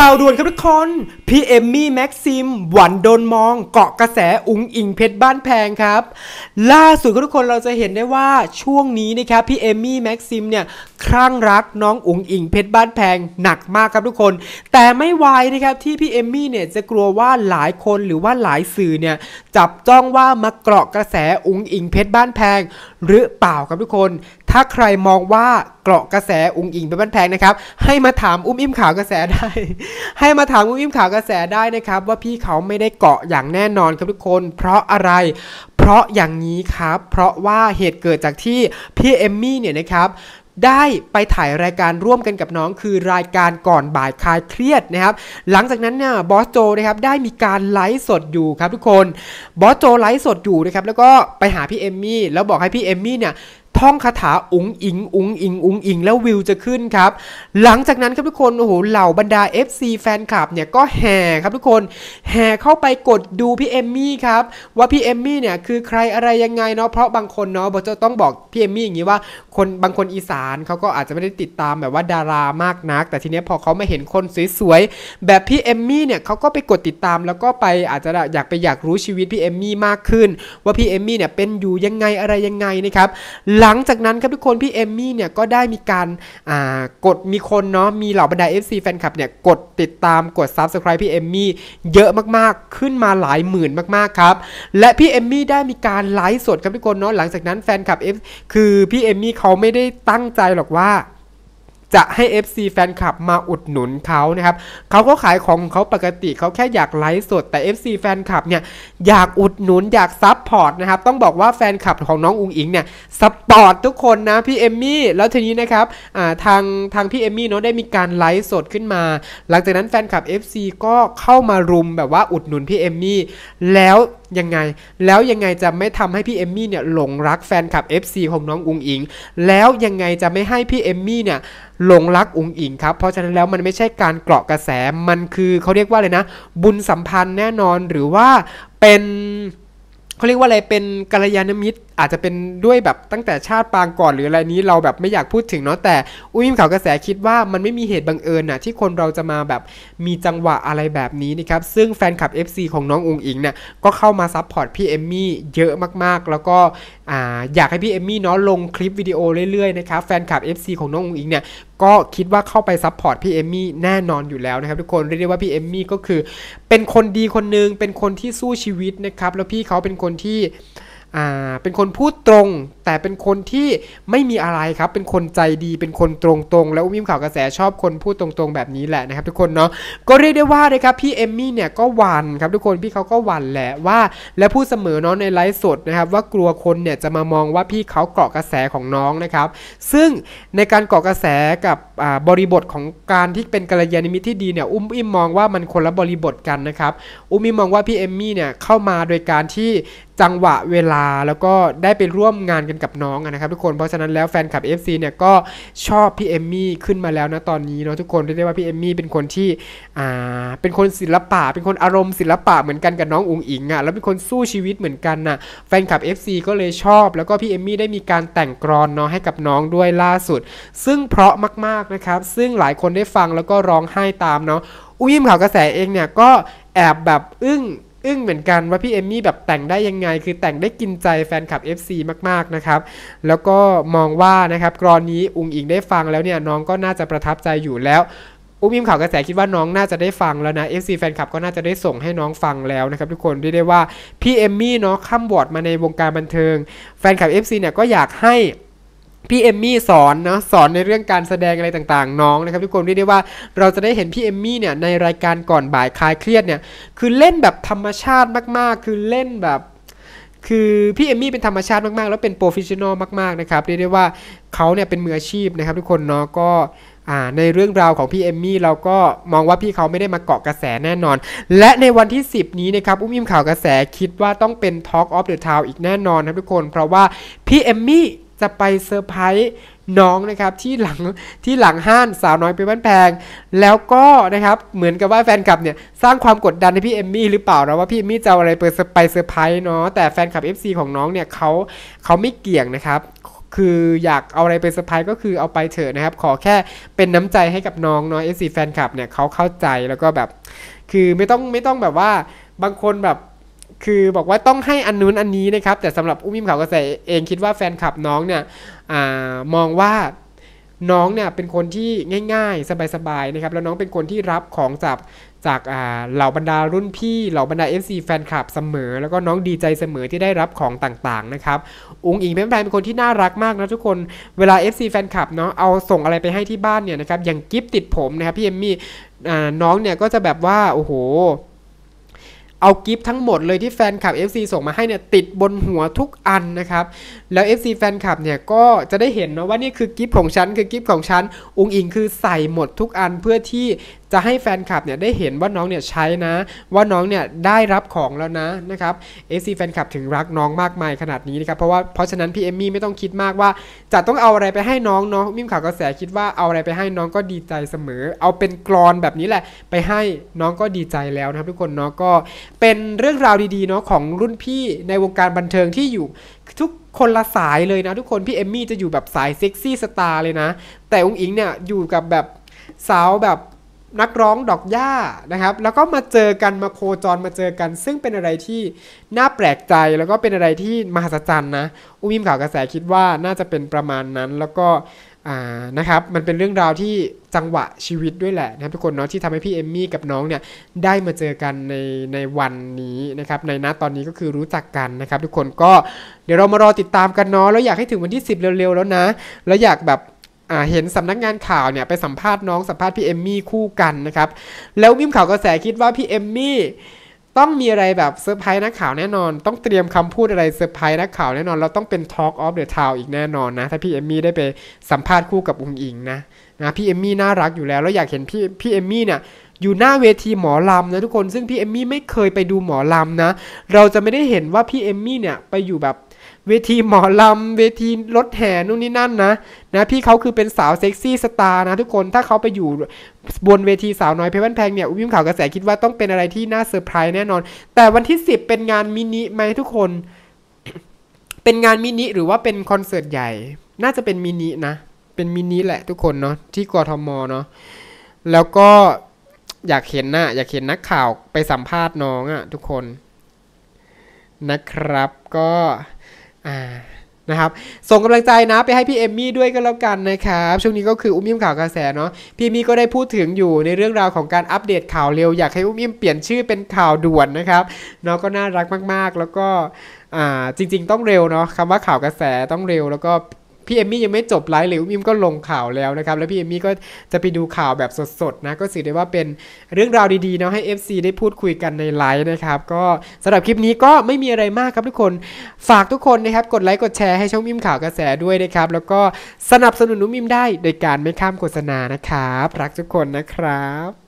ข่าวด่วนครับทุกคน พี่เอมมี่แม็กซิม หวันโดนมอง เกาะกระแสอุงอิงเพชรบ้านแพงครับ ล่าสุดครับทุกคนเราจะเห็นได้ว่าช่วงนี้นะครับพี่เอมมี่แม็กซิมเนี่ยคลั่งรักน้องอุงอิงเพชรบ้านแพงหนักมากครับทุกคน แต่ไม่ไวนะครับที่พี่เอมมี่เนี่ยจะกลัวว่าหลายคนหรือว่าหลายสื่อเนี่ยจับจ้องว่ามาเกาะกระแสอุงอิงเพชรบ้านแพง หรือเปล่าครับทุกคน ถ้าใครมองว่าเกาะกระแสอุงอิงเป็นบ้านแพงนะครับ ให้มาถามอุ้มอิ่มข่าวกระแสได้ ให้มาถามอุ้มอิ่มข่าวกระแสได้นะครับ ว่าพี่เขาไม่ได้เกาะอย่างแน่นอนครับทุกคน เพราะอะไร เพราะอย่างนี้ครับ เพราะว่าเหตุเกิดจากที่พี่เอมมี่เนี่ยนะครับได้ไปถ่ายรายการร่วมกันกับน้องคือรายการก่อนบ่ายคลายเครียดนะครับ หลังจากนั้นเนี่ยบอสโจนะครับได้มีการไลฟ์สดอยู่ครับทุกคนบอสโจไลฟ์สดอยู่นะครับแล้วก็ไปหาพี่เอมมี่แล้วบอกให้พี่เอมมี่เนี่ย ท่องคาถาอุ๋งอิงอุ๋งอิงอุ๋งอิงแล้ววิวจะขึ้นครับ หลังจากนั้นครับทุกคนโอ้โหเหล่าบรรดา FC แฟนคลับเนี่ยก็แห่ครับทุกคนแห่เข้าไปกดดูพี่เอมมี่ครับว่าพี่เอมมี่เนี่ยคือใครอะไรยังไงเนาะเพราะบางคนเนาะบอจะต้องบอกพี่เอมมี่อย่างนี้ว่าคนบางคนอีสานเขาก็อาจจะไม่ได้ติดตามแบบว่าดารามากนัก แต่ทีเนี้ยพอเขามาเห็นคนสวยๆแบบพี่เอมมี่เนี่ยเขาก็ไปกดติดตามแล้วก็ไปอาจจะอยากไปอยากรู้ชีวิตพี่เอมมี่มากขึ้น ว่าพี่เอมมี่เนี่ยเป็นอยู่ยังไงอะไรยังไงนะครับหลังจากนั้นครับทุกคนพี่เอมมี่เนี่ยก็ได้มีการกดมีคนเนาะมีเหล่าบรรดา FC แฟนคลับเนี่ยกดติดตามกด Subscribe พี่เอมมี่เยอะมากๆ ขึ้นมาหลายหมื่นมากๆครับ และพี่เอมมี่ได้มีการไลฟ์สดครับทุกคนเนาะหลังจากนั้นแฟนคลับ F คือพี่เอมมี่เขาไม่ได้ตั้งใจหรอกว่า จะให้ FC แฟนคลับมาอุดหนุนเขานะครับเขาก็ขายของของเขาปกติเขาแค่อยากไลฟ์สดแต่ FC แฟนคลับเนี่ยอยากอุดหนุนอยาก support นะครับต้องบอกว่าแฟนคลับของน้องอุงอิงเนี่ย support ทุกคนนะพี่เอมมี่แล้วทีนี้นะครับทางทางพี่เอมมี่เนาะได้มีการไลฟ์สดขึ้นมา หลังจากนั้นแฟนคลับ FC ก็เข้ามารุมแบบว่าอุดหนุนพี่เอมมี่แล้วยังไง แล้วยังไงจะไม่ทำให้พี่เอมมี่เนี่ยหลงรักแฟนคลับ FC ของน้องอุงอิง แล้วยังไงจะไม่ให้พี่เอมมี่เนี่ยหลงรักอุงอิงครับ เพราะฉะนั้นแล้วมันไม่ใช่การเกาะกระแส มันคือเขาเรียกว่าเลยนะ บุญสัมพันธ์แน่นอนหรือว่าเป็นเขาเรียกว่าอะไรเป็นกัลยาณมิตร อาจจะเป็นด้วยแบบตั้งแต่ชาติปางก่อนหรืออะไรนี้เราแบบไม่อยากพูดถึงเนาะแต่อุ้ยข่าวกระแสคิดว่ามันไม่มีเหตุบังเอิญน่ะที่คนเราจะมาแบบมีจังหวะอะไรแบบนี้นะครับซึ่งแฟนคลับ FC ของน้องอุงอิงเนี่ยก็เข้ามา support พี่เอมมี่เยอะมากๆ แล้วก็อ่าอยากให้พี่เอมมี่เนาะลงคลิปวิดีโอเรื่อยๆนะครับแฟนคลับ FC ของน้องอุงอิงเนี่ยก็คิดว่าเข้าไป support พี่เอมมี่แน่นอนอยู่แล้วนะครับทุกคนเรียกได้ว่าพี่เอมมี่ก็คือ เป็นคนดีคนหนึ่งเป็นคนที่สู้ชีวิตนะครับแล้วพี่เขาเป็นคนที่ อ่าเป็นคนพูดตรง แต่เป็นคนที่ไม่มีอะไรครับ เป็นคนใจดีเป็นคนตรงๆ แล้ววิมข่าวกระแสชอบคนพูดตรงๆ แบบนี้แหละนะครับทุกคนเนาะก็เรียกได้ว่านะครับพี่เอมมี่เนี่ยก็หวั่นครับทุกคนพี่เขาก็หวั่นแหละว่า และพูดเสมอเนาะในไลฟ์สดนะครับว่ากลัวคนเนี่ยจะมามองว่าพี่เขาเกาะกระแสของน้องนะครับ ซึ่งในการเกาะกระแสกับบริบทของการที่เป็นกัลยาณมิตรที่ดีเนี่ยอุ้มอิมมองว่ามันคนละบริบทกันนะครับอุ้มอิมมองว่าพี่เอมมี่เนี่ยเข้ามาโดยการที่ จังหวะเวลาแล้วก็ได้ไปร่วมงานกันกับน้องนะครับทุกคนเพราะฉะนั้นแล้วแฟนคลับ FC เนี่ยก็ชอบพี่เอมมี่ขึ้นมาแล้วนะตอนนี้เนาะทุกคนเรียกได้ว่าพี่เอมมี่เป็นคนที่อ่าเป็นคนศิลปะ เป็นคนอารมณ์ศิลปะเหมือนกันกับน้องอุ๋งอิงอะแล้วเป็นคนสู้ชีวิตเหมือนกันน่ะแฟนคลับ FC ก็เลยชอบ แล้วก็พี่เอมมี่ได้มีการแต่งกรอนเนาะให้กับน้องด้วยล่าสุด ซึ่งเพราะมากๆนะครับซึ่งหลายคนได้ฟังแล้วก็ร้องไห้ตามเนาะอุ้ยมข่าวกระแสเองเนี่ยก็แอบแบบอึ้ง อึ้งเหมือนกันว่าพี่เอมมี่แบบแต่งได้ยังไง คือแต่งได้กินใจแฟนคลับ FC มากๆนะครับ แล้วก็มองว่านะครับกรอนนี้อุงอิงได้ฟังแล้วเนี่ยน้องก็น่าจะประทับใจอยู่แล้วอุ้มอิมข่าวกระแสคิดว่าน้องน่าจะได้ฟังแล้วนะ FC แฟนคลับก็น่าจะได้ส่งให้น้องฟังแล้วนะครับทุกคนเรียกได้ว่าพี่เอมมี่เนาะข้ามบอร์ดมาในวงการบันเทิง แฟนคลับ FC เนี่ยก็อยากให้ พี่เอมมี่สอนนะสอนในเรื่องการแสดงอะไรต่างๆ น้องนะครับทุกคนเรียกได้ว่าเราจะได้เห็นพี่เอมมี่เนี่ยในรายการก่อนบ่ายคลายเครียดเนี่ยคือเล่นแบบธรรมชาติมากๆ คือเล่นแบบ คือพี่เอมมี่เป็นธรรมชาติมากๆ แล้วเป็น professional มากๆนะครับเรียกได้ว่าเขาเนี่ยเป็นมืออาชีพนะครับทุกคนเนาะก็อ่าในเรื่องราวของพี่เอมมี่เราก็มองว่าพี่เขาไม่ได้มาเกาะกระแสแน่นอน และในวันที่ 10 นี้นะครับ อุ้มอิมข่าวกระแสคิดว่าต้องเป็น Talk of the Town อีกแน่นอนครับทุกคน เพราะว่าพี่เอมมี่ จะไปเซอร์ไพรส์น้องนะครับที่หลังที่หลังฮ้านสาวน้อยเพชรบ้านแพง แล้วก็นะครับเหมือนกับว่าแฟนคลับเนี่ยสร้างความกดดันให้พี่เอมมี่หรือเปล่านะว่าพี่เอมมี่จะเอาอะไรไปเซอร์ไปเซอร์ไพรส์เนาะแต่แฟนคลับ FC ของน้องเนี่ยเขาเขาไม่เกี่ยงนะครับคืออยากเอาอะไรไปเซอร์ไพรส์ก็คือเอาไปเถอะนะครับ ขอแค่เป็นน้ำใจให้กับน้องเนาะ FC แฟนคลับเนี่ยเขาเข้าใจแล้วก็แบบ คือไม่ต้องไม่ต้องแบบว่าบางคนแบบ คือบอกว่าต้องให้อันนู้นอันนี้นะครับ แต่สำหรับอุ้มอิมขาวกระแสเองคิดว่าแฟนคลับน้องเนี่ยอมองว่าน้องเนี่ยเป็นคนที่ง่าย ๆ สบายๆนะครับแล้วน้องเป็นคนที่รับของจากจากเหล่าบรรดารุ่นพี่เหล่าบรรดา FC แฟนคลับเสมอ แล้วก็น้องดีใจเสมอที่ได้รับของต่างๆนะครับอุงอิงเป็นเป็นคนที่น่ารักมากนะทุกคนเวลา FC แฟนคลับเนาะเอาส่งอะไรไปให้ที่บ้านเนี่ยนะครับอย่างกิฟติดผมนะครับพี่เอมมี่น้องเนี่ยก็จะแบบว่าโอ้โห เอากิฟทั้งหมดเลยที่แฟนคลับ FC ส่งมาให้เนี่ยติดบนหัวทุกอันนะครับ แล้ว FC แฟนคลับเนี่ยก็จะได้เห็นนะว่านี่คือกิฟของฉันคือกิฟของฉัน อุงอิงคือใส่หมดทุกอันเพื่อที่จะให้แฟนคลับเนี่ยได้เห็นว่าน้องเนี่ยใช้นะ ว่าน้องเนี่ยได้รับของแล้วนะนะครับ FC แฟนคลับถึงรักน้องมากมายขนาดนี้นะครับเพราะว่าเพราะฉะนั้นพี่เอมมี่ไม่ต้องคิดมากว่า จะต้องเอาอะไรไปให้น้องเนาะมิมข่าวกระแสคิดว่าเอาอะไรไปให้น้องก็ดีใจเสมอ เอาเป็นกรอนแบบนี้แหละ ไปให้น้องก็ดีใจแล้วนะครับทุกคนเนาะก็เป็นเรื่องราวดีๆเนาะของรุ่นพี่ในวงการบันเทิงที่อยู่ทุกคนละสายเลยนะทุกคนพี่เอมมี่จะอยู่แบบสายเซ็กซี่สตาร์เลยนะ แต่องค์อิงเนี่ยอยู่กับแบบสาวแบบ นักร้องดอกหญ้านะครับ แล้วก็มาเจอกันมาโคจรมาเจอกัน ซึ่งเป็นอะไรที่น่าแปลกใจแล้วก็เป็นอะไรที่มหัศจรรย์นะอุ้มข่าวกระแสคิดว่าน่าจะเป็นประมาณนั้นแล้วก็นะครับมันเป็นเรื่องราวที่จังหวะชีวิตด้วยแหละนะทุกคนเนาะที่ทำให้พี่เอมมี่กับน้องเนี่ยได้มาเจอกันในในวันนี้นะครับในนัดตอนนี้ก็คือรู้จักกันนะครับ ทุกคนก็เดี๋ยวเรามารอติดตามกันเนาะแล้วอยากให้ถึงวันที่ 10 เร็วๆแล้วนะ แล้วอยากแบบ เห็นสำนักงานข่าวเนี่ยไปสัมภาษณ์น้องสัมภาษณ์พี่เอมมี่คู่กันนะครับ แล้ววิมข่าวกระแสคิดว่าพี่เอมมี่ต้องมีอะไรแบบเซอร์ไพรส์นักข่าวแน่นอน ต้องเตรียมคำพูดอะไรเซอร์ไพรส์นักข่าวแน่นอน เราต้องเป็น Talk of the Town อีกแน่นอนนะ ถ้าพี่เอมมี่ได้ไปสัมภาษณ์คู่กับอุงอิงนะนะพี่เอมมี่น่ารักอยู่แล้ว แล้วอยากเห็นพี่พี่เอมมี่เนี่ยอยู่หน้าเวทีหมอลำนะทุกคนซึ่งพี่เอมมี่ไม่เคยไปดูหมอลำนะ เราจะไม่ได้เห็นว่าพี่เอมมี่เนี่ยไปอยู่แบบ เวทีหมอลำเวทีรถแห่นู่นนี่นั่นนะนะพี่เขาคือเป็นสาว sexy star นะทุกคนถ้าเขาไปอยู่บนเวทีสาวน้อยเพชรบ้านแพงเนี่ยอุ้มข่าวกระแสคิดว่าต้องเป็นอะไรที่น่าเซอร์ไพรส์แน่นอน แต่วันที่ 10 เป็นงานมินิไหมทุกคน เป็นงานมินิหรือว่าเป็นคอนเสิร์ตใหญ่ น่าจะเป็นมินินะ เป็นมินิแหละทุกคนเนาะที่กทมเนาะแล้วก็อยากเห็นนะอยากเห็นนักข่าวไปสัมภาษณ์น้องอะทุกคนนะครับก็ นะครับส่งกำลังใจนะไปให้พี่เอมมี่ด้วยก็แล้วกันนะครับช่วงนี้ก็คืออุ้มยิ้มข่าวกระแสเนาะพี่มี่ก็ได้พูดถึงอยู่ในเรื่องราวของการอัปเดตข่าวเร็วอยากให้อุ้มยิ้มเปลี่ยนชื่อเป็นข่าวด่วนนะครับเนาะก็น่ารักมากๆ แล้วก็จริง ๆ ต้องเร็วเนาะคำว่าข่าวกระแสต้องเร็ว แล้วก็ พี่เอมมี่ยังไม่จบไลฟ์เลยอุ้มก็ลงข่าวแล้วนะครับ แล้วพี่เอมมี่ก็จะไปดูข่าวแบบสดๆนะ ก็สื่อได้ว่าเป็นเรื่องราวดีๆเนาะให้ FC ได้พูดคุยกันในไลฟ์นะครับ ก็สำหรับคลิปนี้ก็ไม่มีอะไรมากครับทุกคน ฝากทุกคนนะครับ กดไลค์กดแชร์ให้ช่องมิมข่าวกระแสด้วยนะครับ แล้วก็สนับสนุนนุ่มมิมได้โดยการไม่ข้ามโฆษณานะครับ รักทุกคนนะครับ